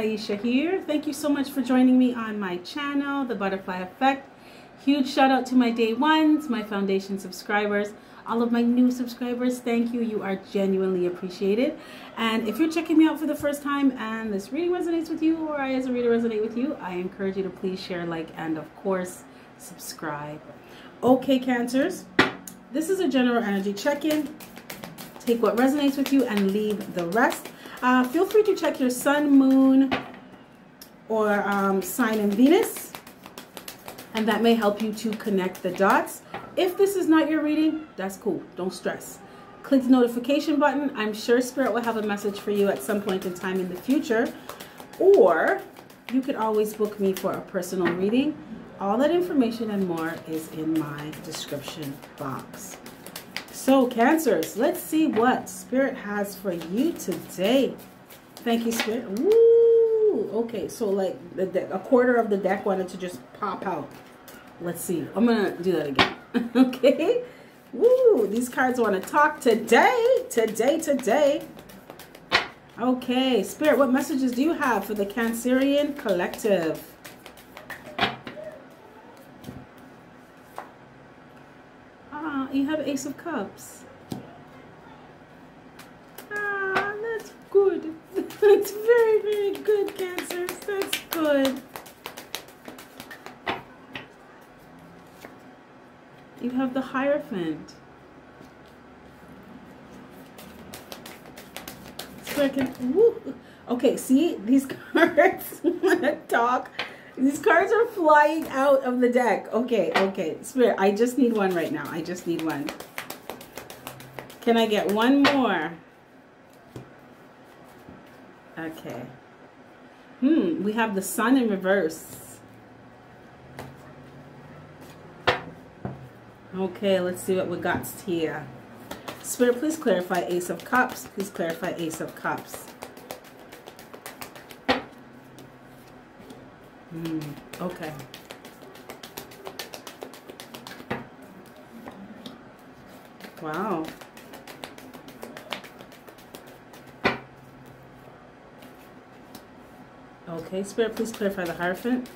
Kaisha here. Thank you so much for joining me on my channel, The Butterfly Effect. Huge shout out to my day ones, my foundation subscribers, all of my new subscribers. Thank you. You are genuinely appreciated. And if you're checking me out for the first time and this reading resonates with you or I as a reader resonate with you, I encourage you to please share, like, and of course, subscribe. Okay, Cancers. This is a general energy check-in. Take what resonates with you and leave the rest. Uh, feel free to check your sun, moon, or um, sign in Venus. And that may help you to connect the dots. If this is not your reading, that's cool. Don't stress. Click the notification button. I'm sure Spirit will have a message for you at some point in time in the future. Or you could always book me for a personal reading. All that information and more is in my description box. So, Cancers, let's see what Spirit has for you today. Thank you, Spirit. Woo! Okay, so like a quarter of the deck wanted to just pop out. Let's see. I'm going to do that again. okay? Woo! These cards want to talk today. Today, today. Okay, Spirit, what messages do you have for the Cancerian Collective? you have Ace of Cups. Ah, that's good. That's very, very good, Cancers. That's good. You have the Hierophant. So I can, woo. Okay, see, these cards want to talk these cards are flying out of the deck. Okay, okay. Spirit, I just need one right now. I just need one. Can I get one more? Okay. Hmm, we have the sun in reverse. Okay, let's see what we got here. Spirit, please clarify Ace of Cups. Please clarify Ace of Cups. Mm, okay. Wow. Okay, Spirit, please clarify the Hierophant.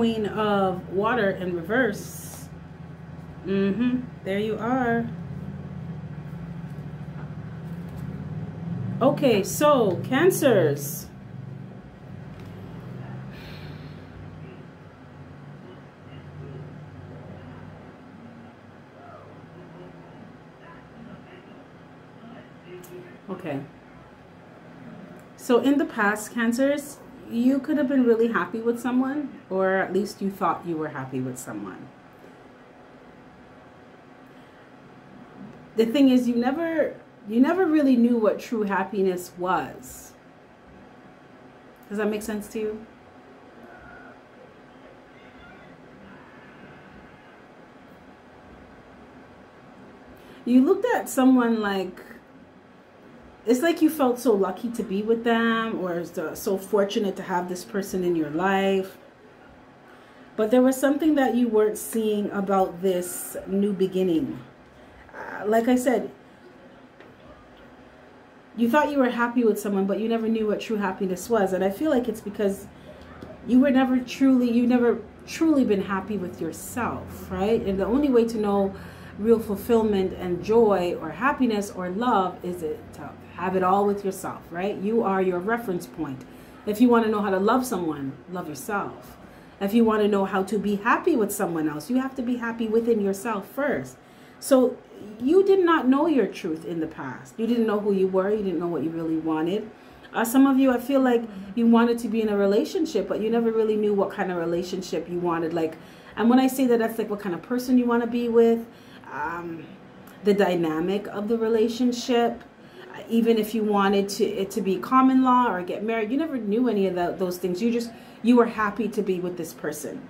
Queen of Water in reverse. Mm-hmm. There you are. Okay, so cancers. Okay. So in the past, Cancers, you could have been really happy with someone, or at least you thought you were happy with someone. The thing is, you never, you never really knew what true happiness was. Does that make sense to you? You looked at someone like it's like you felt so lucky to be with them or so fortunate to have this person in your life. But there was something that you weren't seeing about this new beginning. Uh, like I said, you thought you were happy with someone, but you never knew what true happiness was. And I feel like it's because you were never truly, you never truly been happy with yourself, right? And the only way to know real fulfillment and joy or happiness or love is it to have it all with yourself, right? You are your reference point. If you want to know how to love someone, love yourself. If you want to know how to be happy with someone else, you have to be happy within yourself first. So you did not know your truth in the past. You didn't know who you were. You didn't know what you really wanted. Uh, some of you, I feel like you wanted to be in a relationship, but you never really knew what kind of relationship you wanted. Like, and when I say that, that's like what kind of person you want to be with, um, the dynamic of the relationship. Even if you wanted to it to be common law or get married, you never knew any of the, those things. You just you were happy to be with this person.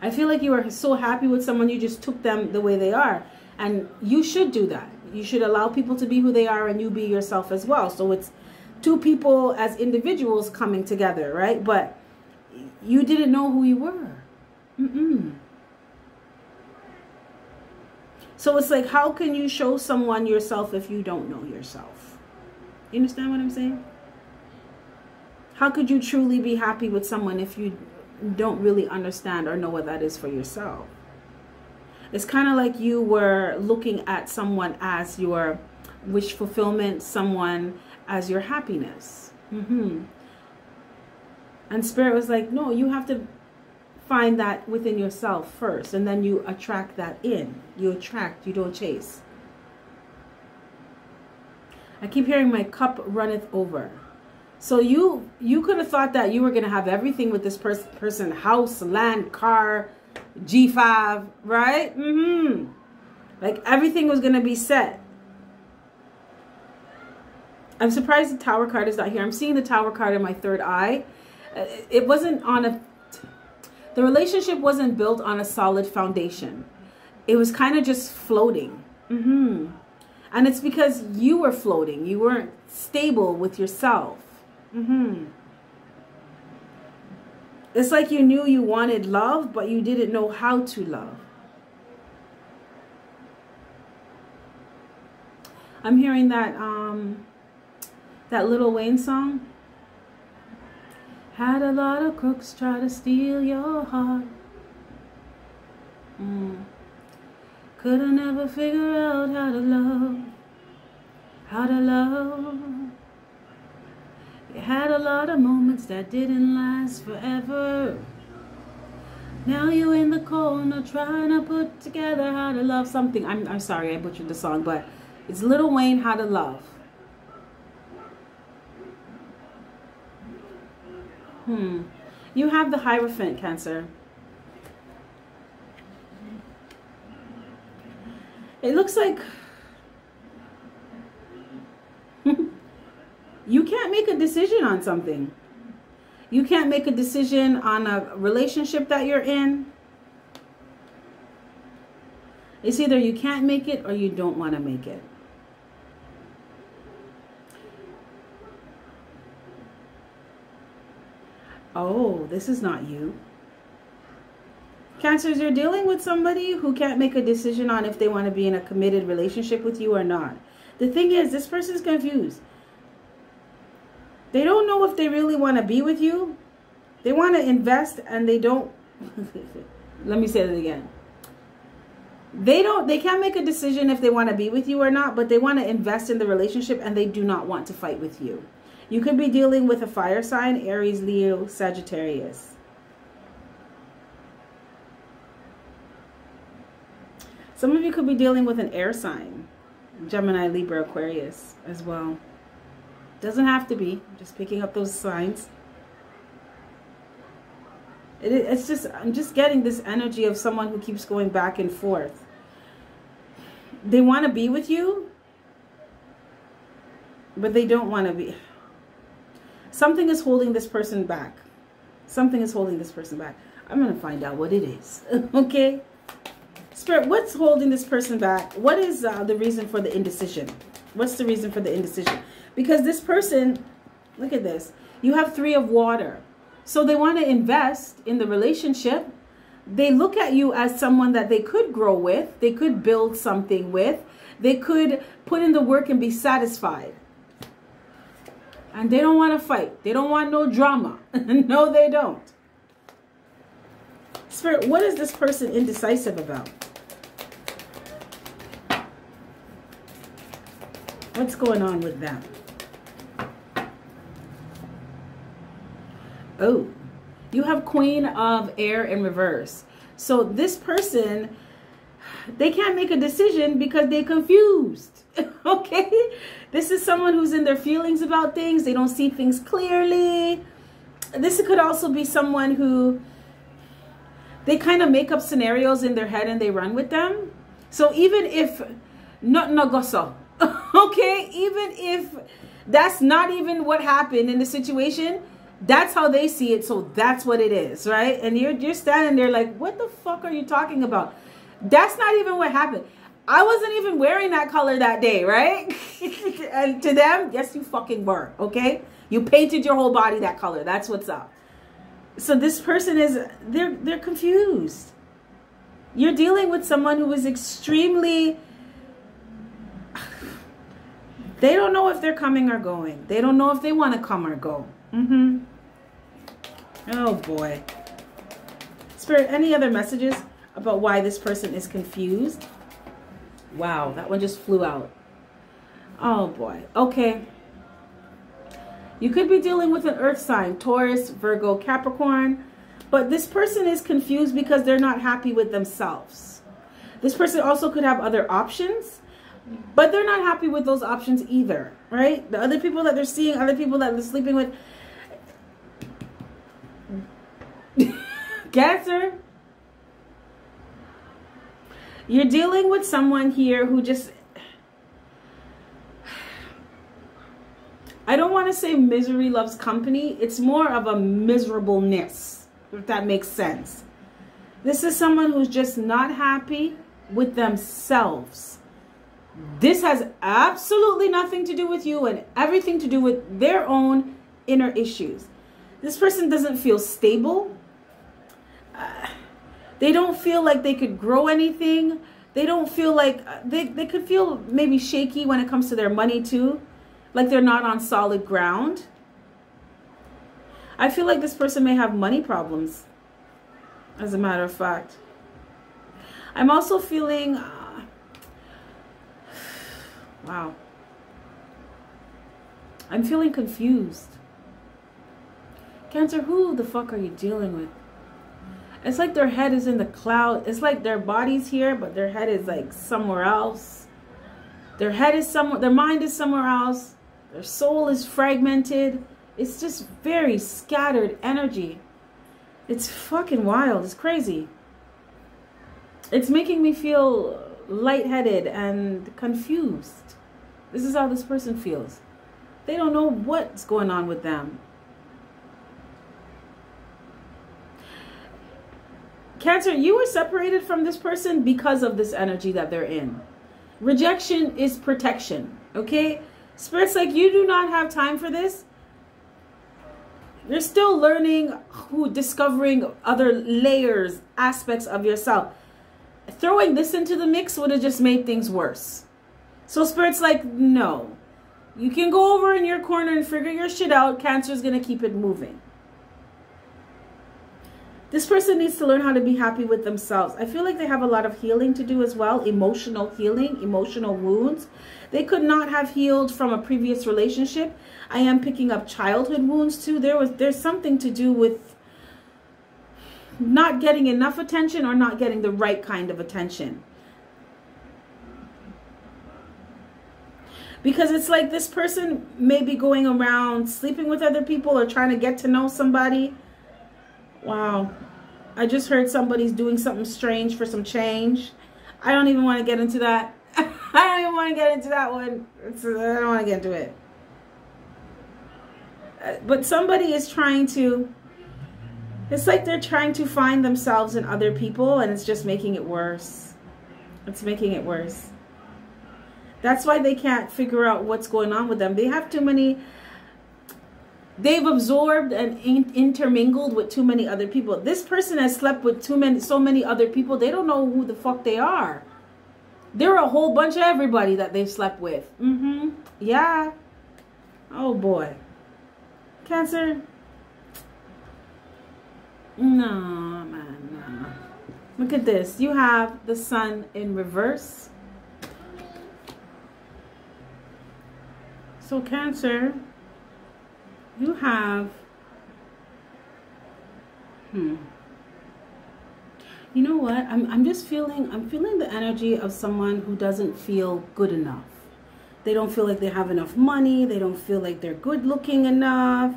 I feel like you were so happy with someone, you just took them the way they are. And you should do that. You should allow people to be who they are and you be yourself as well. So it's two people as individuals coming together, right? But you didn't know who you were. Mm-mm. So it's like, how can you show someone yourself if you don't know yourself? You understand what I'm saying? How could you truly be happy with someone if you don't really understand or know what that is for yourself? It's kind of like you were looking at someone as your wish fulfillment, someone as your happiness. Mm-hmm. And Spirit was like, no, you have to find that within yourself first, and then you attract that in. You attract, you don't chase. I keep hearing my cup runneth over. So you you could have thought that you were gonna have everything with this person person house, land, car, G5, right? Mm-hmm. Like everything was gonna be set. I'm surprised the tower card is not here. I'm seeing the tower card in my third eye. Uh, it wasn't on a, the relationship wasn't built on a solid foundation. It was kind of just floating. Mm-hmm. And it's because you were floating. You weren't stable with yourself. Mm-hmm. It's like you knew you wanted love, but you didn't know how to love. I'm hearing that um, that Lil Wayne song. Had a lot of crooks try to steal your heart. Mm. Couldn't never figure out how to love, how to love. You had a lot of moments that didn't last forever. Now you in the corner trying to put together how to love something. I'm, I'm sorry I butchered the song, but it's Lil Wayne, How to Love. Hmm. You have the Hierophant Cancer. It looks like you can't make a decision on something. You can't make a decision on a relationship that you're in. It's either you can't make it or you don't want to make it. Oh, this is not you. Cancers, you're dealing with somebody who can't make a decision on if they want to be in a committed relationship with you or not. The thing is, this person's confused. They don't know if they really want to be with you. They want to invest and they don't. Let me say that again. They don't, they can't make a decision if they want to be with you or not, but they want to invest in the relationship and they do not want to fight with you. You could be dealing with a fire sign, Aries, Leo, Sagittarius. Some of you could be dealing with an air sign, Gemini, Libra, Aquarius as well. Doesn't have to be, just picking up those signs. It, it's just, I'm just getting this energy of someone who keeps going back and forth. They want to be with you, but they don't want to be. Something is holding this person back. Something is holding this person back. I'm going to find out what it is. okay? Spirit, what's holding this person back? What is uh, the reason for the indecision? What's the reason for the indecision? Because this person, look at this. You have three of water. So they want to invest in the relationship. They look at you as someone that they could grow with. They could build something with. They could put in the work and be satisfied and they don't want to fight. They don't want no drama. no, they don't. Spirit, what is this person indecisive about? What's going on with them? Oh, you have Queen of Air in reverse. So this person they can't make a decision because they're confused. okay? This is someone who's in their feelings about things. They don't see things clearly. This could also be someone who they kind of make up scenarios in their head and they run with them. So even if not nagoso, okay, even if that's not even what happened in the situation, that's how they see it. So that's what it is, right? And you're you're standing there like, what the fuck are you talking about? That's not even what happened. I wasn't even wearing that color that day, right? and to them, yes, you fucking were, okay? You painted your whole body that color. That's what's up. So this person is they're they're confused. You're dealing with someone who is extremely they don't know if they're coming or going. They don't know if they want to come or go. Mm-hmm. Oh boy. Spirit, any other messages about why this person is confused? Wow, that one just flew out. Oh boy. Okay. You could be dealing with an earth sign, Taurus, Virgo, Capricorn, but this person is confused because they're not happy with themselves. This person also could have other options, but they're not happy with those options either, right? The other people that they're seeing, other people that they're sleeping with. Cancer. You're dealing with someone here who just I don't want to say misery loves company. It's more of a miserableness, if that makes sense. This is someone who's just not happy with themselves. This has absolutely nothing to do with you and everything to do with their own inner issues. This person doesn't feel stable. Uh, they don't feel like they could grow anything. They don't feel like uh, they, they could feel maybe shaky when it comes to their money too like they're not on solid ground. I feel like this person may have money problems, as a matter of fact. I'm also feeling, uh, wow, I'm feeling confused. Cancer, who the fuck are you dealing with? It's like their head is in the cloud. It's like their body's here, but their head is like somewhere else. Their head is somewhere, their mind is somewhere else. Their soul is fragmented. It's just very scattered energy. It's fucking wild. It's crazy. It's making me feel lightheaded and confused. This is how this person feels. They don't know what's going on with them. Cancer, you were separated from this person because of this energy that they're in. Rejection is protection, okay? Spirit's like, you do not have time for this. You're still learning who discovering other layers, aspects of yourself. Throwing this into the mix would have just made things worse. So Spirit's like, no. You can go over in your corner and figure your shit out. Cancer's going to keep it moving. This person needs to learn how to be happy with themselves. I feel like they have a lot of healing to do as well. Emotional healing, emotional wounds. They could not have healed from a previous relationship. I am picking up childhood wounds too. There was there's something to do with not getting enough attention or not getting the right kind of attention. Because it's like this person may be going around sleeping with other people or trying to get to know somebody Wow. I just heard somebody's doing something strange for some change. I don't even want to get into that. I don't even want to get into that one. It's, I don't want to get into it. Uh, but somebody is trying to, it's like they're trying to find themselves in other people and it's just making it worse. It's making it worse. That's why they can't figure out what's going on with them. They have too many they've absorbed and intermingled with too many other people. This person has slept with too many, so many other people. They don't know who the fuck they are. There are a whole bunch of everybody that they've slept with. Mm-hmm. Yeah. Oh boy. Cancer. No, man, no. Look at this. You have the sun in reverse. So Cancer you have, hmm, You know what? I'm, I'm just feeling, I'm feeling the energy of someone who doesn't feel good enough. They don't feel like they have enough money. They don't feel like they're good looking enough.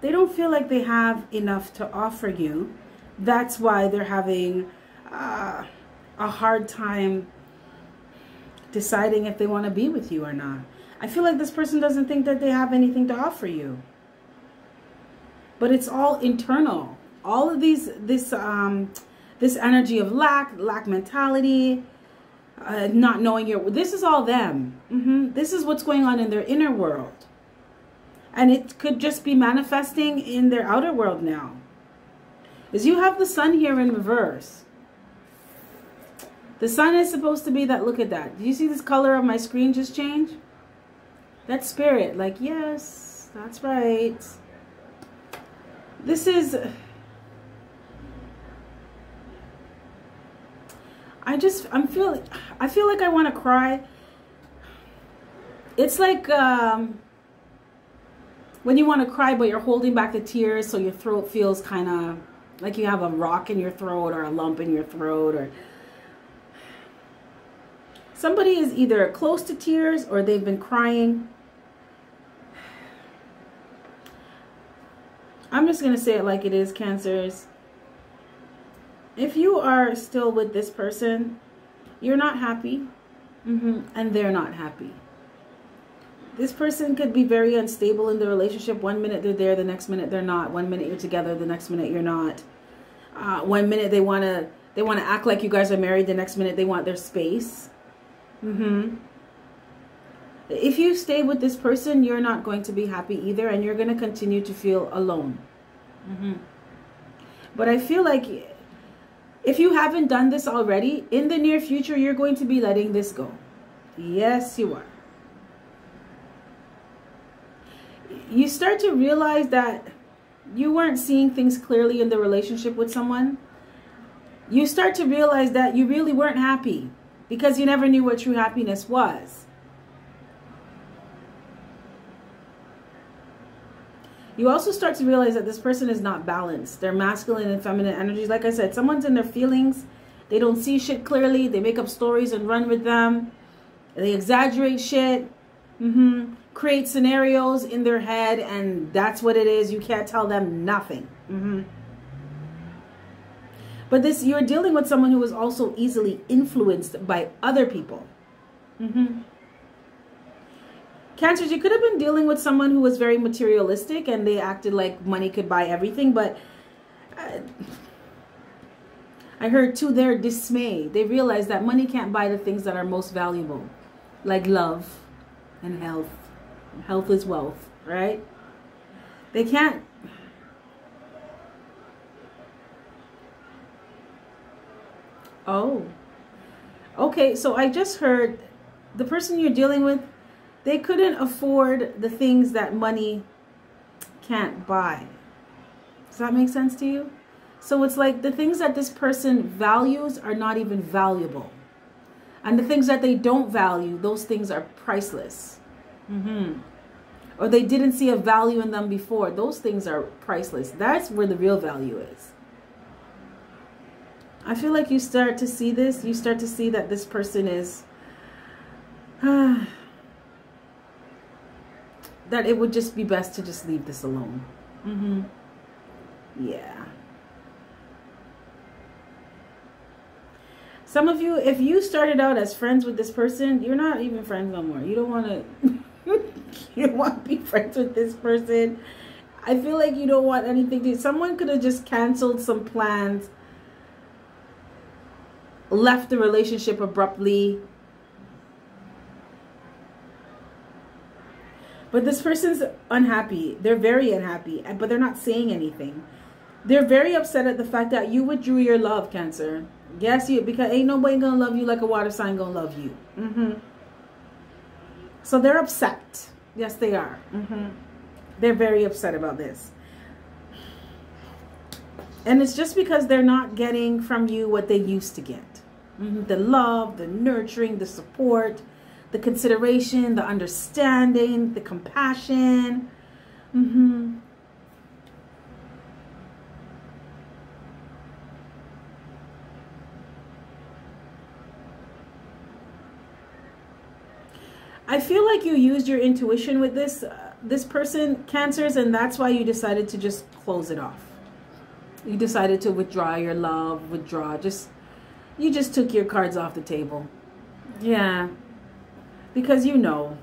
They don't feel like they have enough to offer you. That's why they're having uh, a hard time deciding if they want to be with you or not. I feel like this person doesn't think that they have anything to offer you. But it's all internal. All of these, this, um, this energy of lack, lack mentality, uh, not knowing your, this is all them. Mm -hmm. This is what's going on in their inner world. And it could just be manifesting in their outer world now. Is you have the sun here in reverse. The sun is supposed to be that, look at that. Do you see this color of my screen just change? That spirit. Like, yes, that's right. This is... I just, I'm feeling, I feel like I want to cry. It's like um, when you want to cry, but you're holding back the tears, so your throat feels kind of like you have a rock in your throat or a lump in your throat or somebody is either close to tears or they've been crying. I'm just going to say it like it is, Cancers. If you are still with this person, you're not happy mm -hmm, and they're not happy. This person could be very unstable in the relationship. One minute they're there, the next minute they're not. One minute you're together, the next minute you're not. Uh, one minute they want to they want to act like you guys are married. The next minute they want their space. Mm-hmm. If you stay with this person, you're not going to be happy either, and you're going to continue to feel alone. Mm-hmm. But I feel like if you haven't done this already, in the near future, you're going to be letting this go. Yes, you are. You start to realize that you weren't seeing things clearly in the relationship with someone, you start to realize that you really weren't happy because you never knew what true happiness was. You also start to realize that this person is not balanced. Their masculine and feminine energies. Like I said, someone's in their feelings. They don't see shit clearly. They make up stories and run with them. They exaggerate shit. Mm-hmm create scenarios in their head and that's what it is. You can't tell them nothing. Mm-hmm. But this, you're dealing with someone who is also easily influenced by other people. Mm-hmm. Cancers, you could have been dealing with someone who was very materialistic and they acted like money could buy everything, but uh, I heard to their dismay, they realized that money can't buy the things that are most valuable, like love and health Health is wealth, right? They can't. Oh. Okay, so I just heard the person you're dealing with, they couldn't afford the things that money can't buy. Does that make sense to you? So it's like the things that this person values are not even valuable. And the things that they don't value, those things are priceless. Mm-hmm. Or they didn't see a value in them before. Those things are priceless. That's where the real value is. I feel like you start to see this. You start to see that this person is... that it would just be best to just leave this alone. Mm-hmm. Yeah. Some of you, if you started out as friends with this person, you're not even friends no more. You don't want to... you want to be friends with this person. I feel like you don't want anything to. Someone could have just canceled some plans, left the relationship abruptly. But this person's unhappy. They're very unhappy, but they're not saying anything. They're very upset at the fact that you withdrew your love, Cancer. Yes, you because ain't nobody gonna love you like a water sign gonna love you. Mm-hmm. So they're upset. Yes, they are. Mm -hmm. They're very upset about this. And it's just because they're not getting from you what they used to get. Mm -hmm. The love, the nurturing, the support, the consideration, the understanding, the compassion. Mm-hmm. I feel like you used your intuition with this uh, this person, cancers, and that's why you decided to just close it off. You decided to withdraw your love, withdraw. Just you just took your cards off the table. Yeah. Because you know.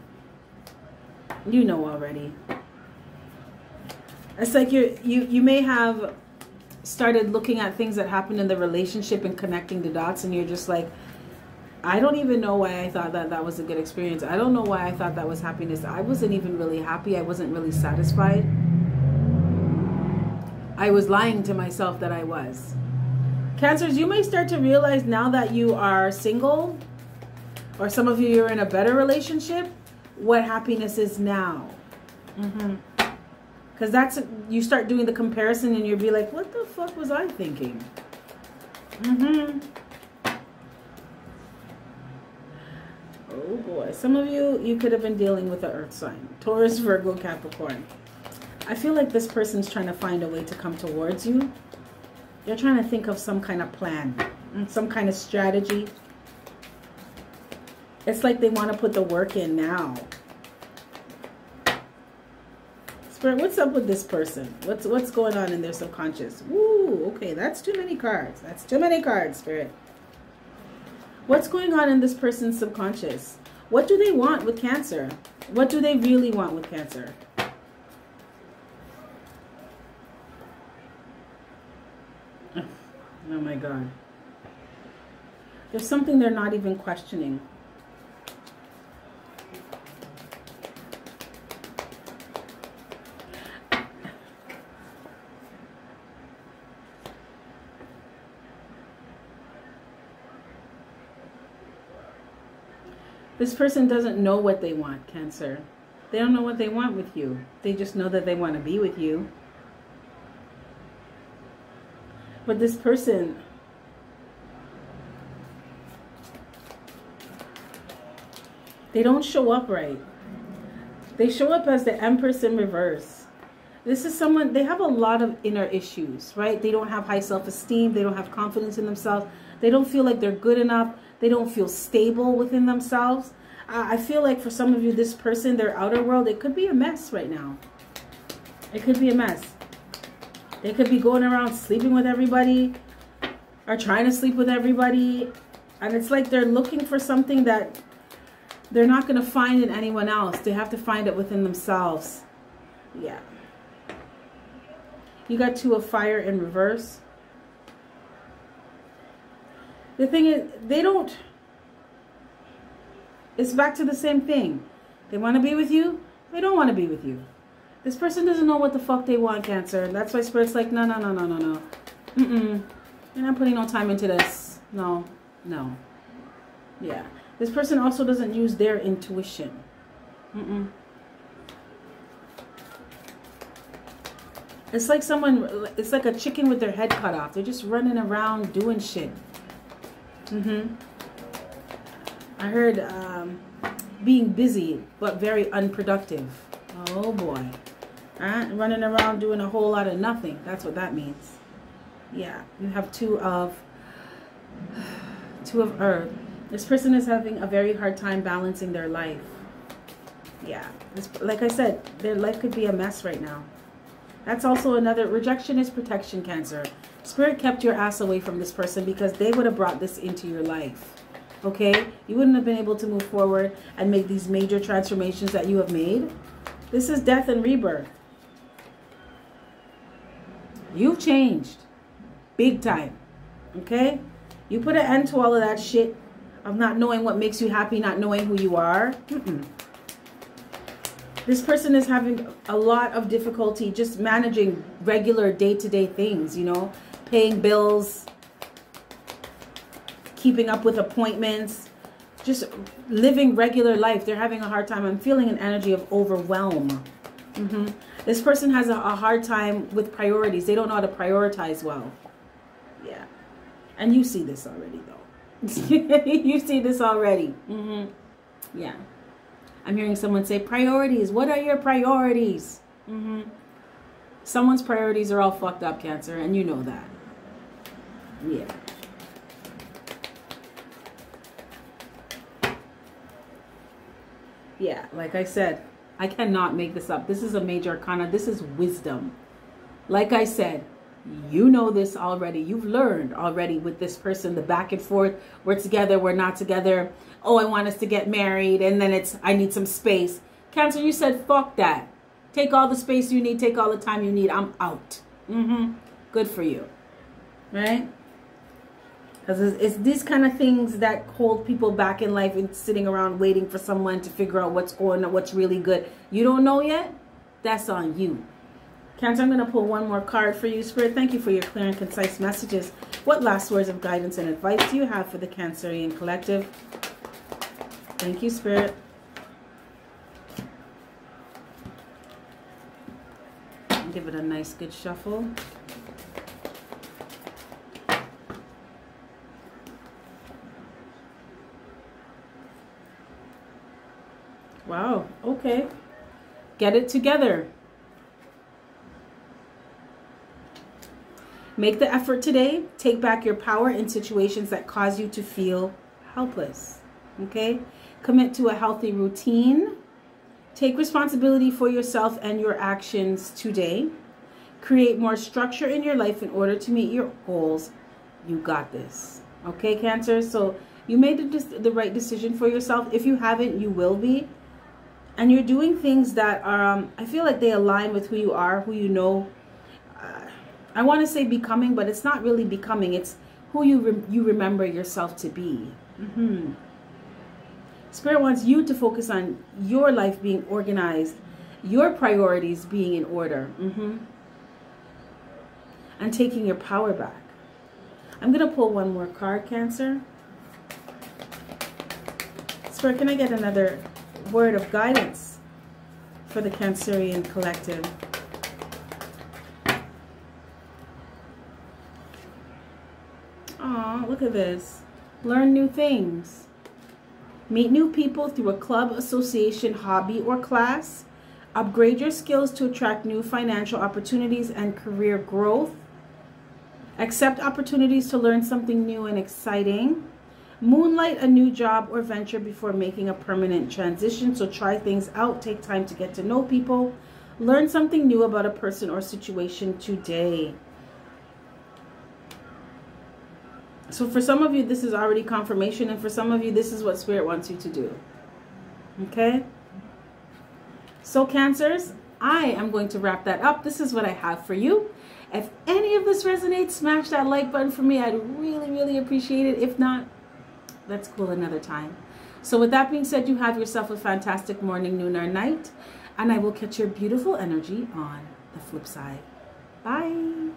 You know already. It's like you you you may have started looking at things that happened in the relationship and connecting the dots and you're just like I don't even know why I thought that that was a good experience. I don't know why I thought that was happiness. I wasn't even really happy. I wasn't really satisfied. I was lying to myself that I was. Cancers, you may start to realize now that you are single, or some of you are in a better relationship, what happiness is now. Mm-hmm. Because that's, you start doing the comparison and you'll be like, what the fuck was I thinking? Mm-hmm. Oh boy. Some of you, you could have been dealing with the earth sign. Taurus, Virgo, Capricorn. I feel like this person's trying to find a way to come towards you. They're trying to think of some kind of plan, some kind of strategy. It's like they want to put the work in now. Spirit, what's up with this person? What's what's going on in their subconscious? Ooh, okay, that's too many cards. That's too many cards, Spirit. What's going on in this person's subconscious? What do they want with Cancer? What do they really want with Cancer? Oh my God. There's something they're not even questioning. This person doesn't know what they want, Cancer. They don't know what they want with you. They just know that they want to be with you. But this person, they don't show up right. They show up as the Empress in reverse. This is someone, they have a lot of inner issues, right? They don't have high self-esteem. They don't have confidence in themselves. They don't feel like they're good enough. They don't feel stable within themselves. I feel like for some of you, this person, their outer world, it could be a mess right now. It could be a mess. They could be going around sleeping with everybody or trying to sleep with everybody. And it's like they're looking for something that they're not going to find in anyone else. They have to find it within themselves. Yeah. You got two of fire in reverse. The thing is, they don't... It's back to the same thing. They want to be with you. They don't want to be with you. This person doesn't know what the fuck they want, Cancer. That's why Spirit's like, no, no, no, no, no, no. Mm-mm. You're not putting no time into this. No. No. Yeah. This person also doesn't use their intuition. Mm-mm. It's like someone, it's like a chicken with their head cut off. They're just running around doing shit. Mm-hmm. I heard um, being busy, but very unproductive. Oh boy. Running around doing a whole lot of nothing. That's what that means. Yeah. You have two of, two of earth. This person is having a very hard time balancing their life. Yeah. Like I said, their life could be a mess right now. That's also another, rejection is protection, Cancer. Spirit kept your ass away from this person because they would have brought this into your life. Okay? You wouldn't have been able to move forward and make these major transformations that you have made. This is death and rebirth. You've changed. Big time. Okay? You put an end to all of that shit of not knowing what makes you happy, not knowing who you are. Mm -mm. This person is having a lot of difficulty just managing regular day-to-day -day things, you know, paying bills, keeping up with appointments, just living regular life. They're having a hard time. I'm feeling an energy of overwhelm. Mm -hmm. This person has a, a, hard time with priorities. They don't know how to prioritize well. Yeah. And you see this already, though. you see this already. Mm -hmm. Yeah. I'm hearing someone say, priorities. What are your priorities? Mm -hmm. Someone's priorities are all fucked up, Cancer, and you know that. Yeah. Yeah, like I said, I cannot make this up. This is a major arcana. This is wisdom. Like I said, you know this already. You've learned already with this person the back and forth. We're together, we're not together. Oh, I want us to get married. And then it's, I need some space. Cancer, you said, fuck that. Take all the space you need, take all the time you need. I'm out. Mm-hmm. Good for you. Right? Because it's, it's, these kind of things that hold people back in life and sitting around waiting for someone to figure out what's going on, what's really good. You don't know yet? That's on you. Cancer, I'm going to pull one more card for you, Spirit. Thank you for your clear and concise messages. What last words of guidance and advice do you have for the Cancerian Collective? Thank you, Spirit. Give it a nice good shuffle. Wow, okay. Get it together. Make the effort today. Take back your power in situations that cause you to feel helpless. Okay? Commit to a healthy routine. Take responsibility for yourself and your actions today. Create more structure in your life in order to meet your goals. You got this. Okay, Cancer? So you made the, the right decision for yourself. If you haven't, you will be and you're doing things that are um, i feel like they align with who you are who you know i want to say becoming but it's not really becoming it's who you re you remember yourself to be mm -hmm. spirit wants you to focus on your life being organized your priorities being in order mm -hmm. and taking your power back i'm gonna pull one more card cancer spirit can i get another word of guidance for the Cancerian collective. Aw, look at this. Learn new things. Meet new people through a club, association, hobby, or class. Upgrade your skills to attract new financial opportunities and career growth. Accept opportunities to learn something new and exciting. Moonlight a new job or venture before making a permanent transition. So try things out. Take time to get to know people. Learn something new about a person or situation today. So for some of you, this is already confirmation. And for some of you, this is what Spirit wants you to do. Okay? So Cancers, I am going to wrap that up. This is what I have for you. If any of this resonates, smash that like button for me. I'd really, really appreciate it. If not, let's cool another time. So with that being said, you have yourself a fantastic morning, noon, or night. And I will catch your beautiful energy on the flip side. Bye.